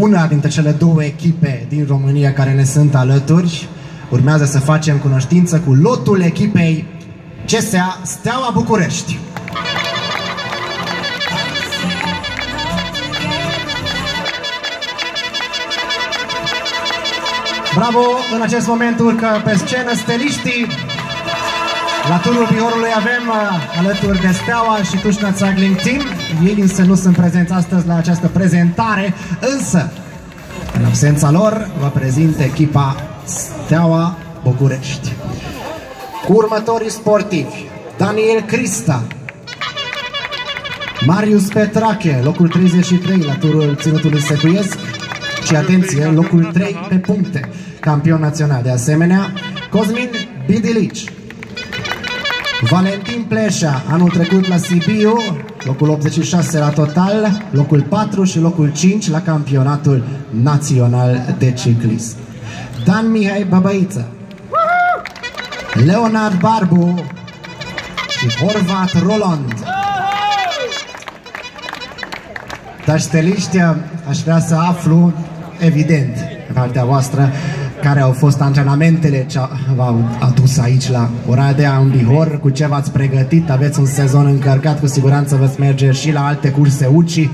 una dintre cele două echipe din România care ne sunt alături. Urmează să facem cunoștință cu lotul echipei CSA Steaua București. Bravo! În acest moment urcă pe scenă steliștii. La turul Bihorului avem uh, alături de Steaua și Tușna Cycling Team. Ei însă nu sunt prezenți astăzi la această prezentare, însă în absența lor vă prezint echipa Steaua București. Cu următorii sportivi, Daniel Crista, Marius Petrache, locul 33 la turul ținutului secuiesc și atenție, locul 3 pe puncte, campion național. De asemenea, Cosmin Bidilici, Valentin Pleșa, anul trecut la Sibiu, locul 86 la total, locul 4 și locul 5 la campionatul național de ciclism. Dan Mihai Babaiță, Leonard Barbu și Horvat Roland. Dar steliști, aș vrea să aflu, evident, în partea voastră, care au fost antrenamentele ce v-au adus aici la Oradea, în Bihor, cu ce v-ați pregătit, aveți un sezon încărcat, cu siguranță veți merge și la alte curse UCI.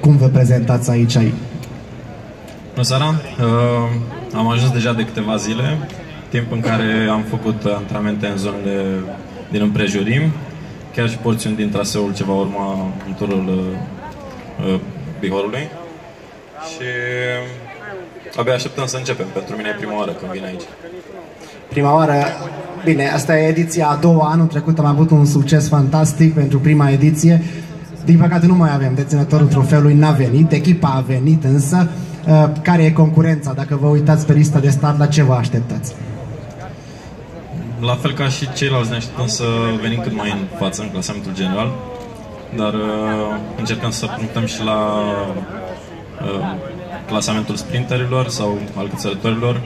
Cum vă prezentați aici? Bună seara! Uh, am ajuns deja de câteva zile, timp în care am făcut antrenamente în zonele din împrejurim, chiar și porțiuni din traseul ce va urma în turul uh, uh Bihorului. Și Abia așteptăm să începem. Pentru mine e prima oară când vin aici. Prima oară, bine, asta e ediția a doua. Anul trecut am avut un succes fantastic pentru prima ediție. Din păcate nu mai avem deținătorul trofeului, n-a venit, echipa a venit însă. Uh, care e concurența? Dacă vă uitați pe lista de start, la ce vă așteptați? La fel ca și ceilalți ne așteptăm să venim cât mai în față în clasamentul general, dar uh, încercăm să punctăm și la uh, clasamentul sprinterilor sau al cățărătorilor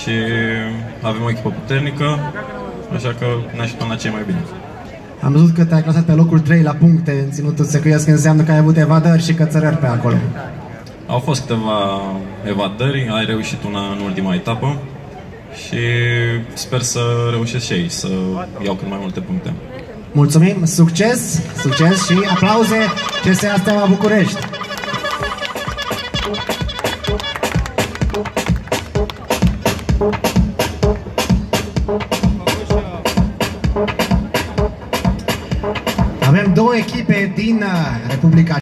și avem o echipă puternică, așa că ne așteptăm la cei mai bine. Am văzut că te-ai clasat pe locul 3 la puncte în ținutul secuiesc, înseamnă că ai avut evadări și cățărări pe acolo. Au fost câteva evadări, ai reușit una în ultima etapă și sper să reușesc și ei să iau cât mai multe puncte. Mulțumim, succes, succes și aplauze CSA Steaua București! Avem două echipe din uh, Republica